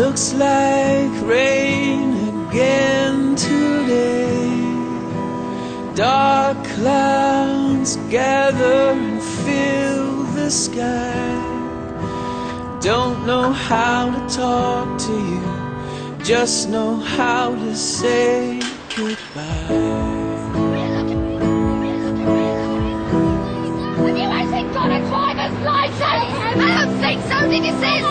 Looks like rain again today. Dark clouds gather and fill the sky. Don't know how to talk to you, just know how to say goodbye. I don't think so. Did you see his